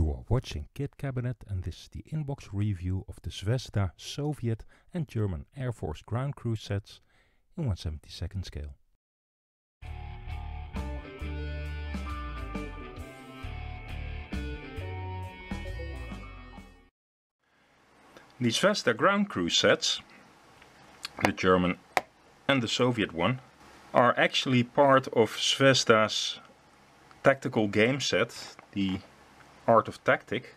You are watching Kit Kabinet and this is the inbox review of the Zvezda Soviet and German Air Force ground crew sets in 172nd scale. The Zvezda ground crew sets, the German and the Soviet one, are actually part of Zvezda's tactical game set, the Art of Tactic,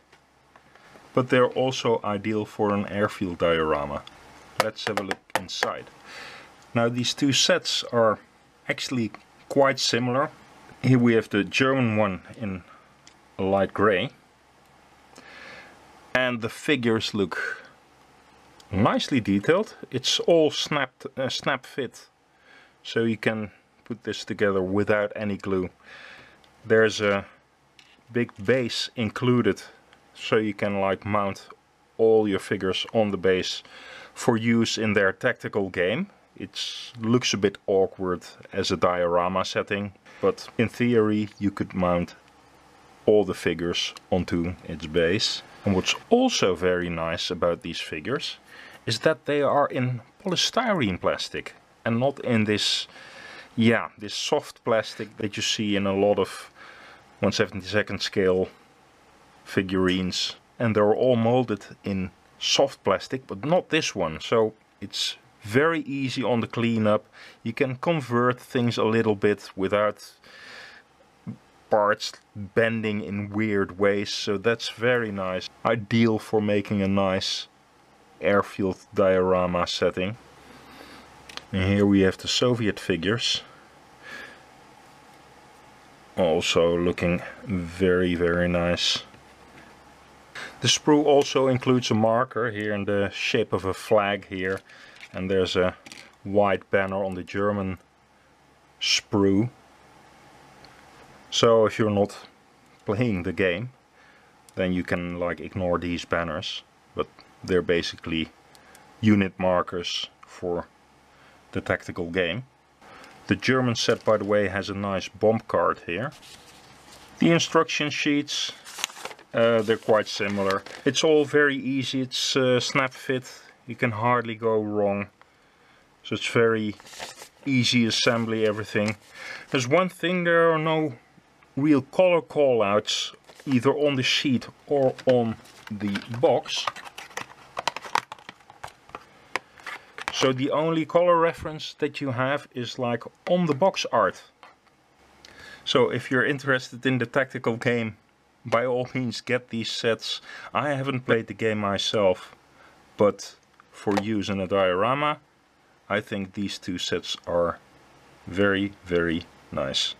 but they're also ideal for an airfield diorama. Let's have a look inside. Now these two sets are actually quite similar. Here we have the German one in light grey and the figures look nicely detailed. It's all snapped, uh, snap fit so you can put this together without any glue. There's a big base included so you can like mount all your figures on the base for use in their tactical game. It looks a bit awkward as a diorama setting, but in theory you could mount all the figures onto its base. And what's also very nice about these figures is that they are in polystyrene plastic and not in this yeah this soft plastic that you see in a lot of 172nd scale figurines and they're all molded in soft plastic but not this one. So it's very easy on the cleanup. You can convert things a little bit without parts bending in weird ways so that's very nice. Ideal for making a nice airfield diorama setting. And here we have the Soviet figures also looking very very nice. The sprue also includes a marker here in the shape of a flag here and there's a white banner on the German sprue. So if you're not playing the game then you can like ignore these banners but they're basically unit markers for the tactical game. The German set, by the way, has a nice bomb card here. The instruction sheets, uh, they're quite similar. It's all very easy, it's uh, snap fit, you can hardly go wrong. So it's very easy assembly, everything. There's one thing, there are no real color callouts either on the sheet or on the box. So the only color reference that you have is like on the box art. So if you're interested in the tactical game, by all means get these sets. I haven't played the game myself, but for use in a diorama, I think these two sets are very, very nice.